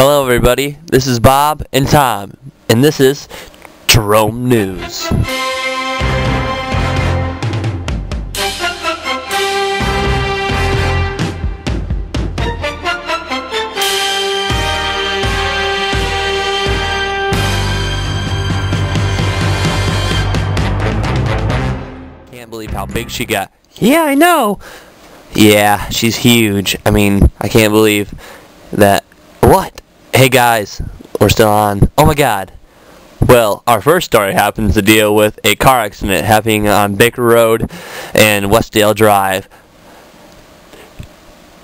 Hello, everybody. This is Bob and Tom, and this is Jerome News. Can't believe how big she got. Yeah, I know. Yeah, she's huge. I mean, I can't believe that. What? Hey guys, we're still on. Oh my god. Well, our first story happens to deal with a car accident happening on Baker Road and Westdale Drive.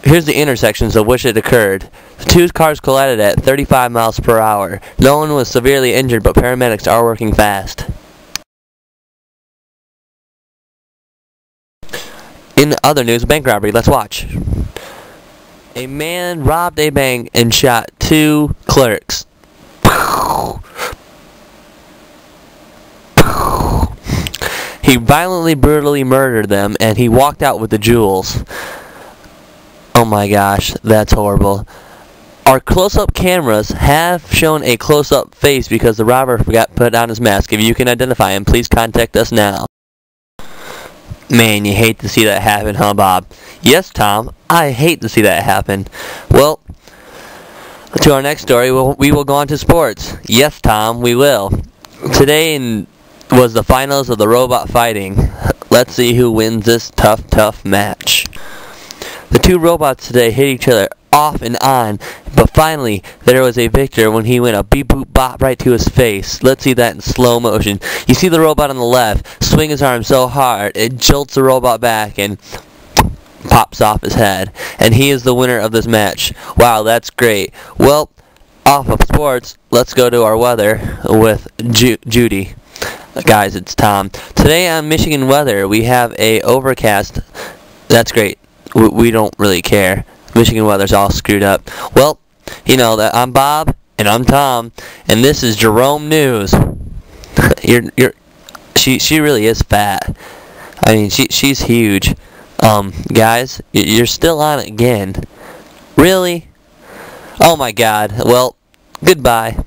Here's the intersections of which it occurred. The two cars collided at 35 miles per hour. No one was severely injured, but paramedics are working fast. In other news, bank robbery. Let's watch. A man robbed a bank and shot two clerks. He violently, brutally murdered them, and he walked out with the jewels. Oh my gosh, that's horrible. Our close-up cameras have shown a close-up face because the robber forgot to put on his mask. If you can identify him, please contact us now. Man, you hate to see that happen, huh, Bob? Yes, Tom, I hate to see that happen. Well, to our next story, we'll, we will go on to sports. Yes, Tom, we will. Today in, was the finals of the robot fighting. Let's see who wins this tough, tough match. The two robots today hit each other off and on, but finally there was a victor when he went a beep boop bop right to his face. Let's see that in slow motion. You see the robot on the left swing his arm so hard it jolts the robot back and pops off his head. And he is the winner of this match. Wow, that's great. Well, off of sports, let's go to our weather with Ju- Judy. Guys, it's Tom. Today on Michigan weather, we have a overcast. That's great. We, we don't really care. Michigan weather's all screwed up. Well, you know that I'm Bob and I'm Tom, and this is Jerome News. you're you're she she really is fat. I mean, she she's huge. Um, guys, you're still on it again. Really? Oh my God. Well, goodbye.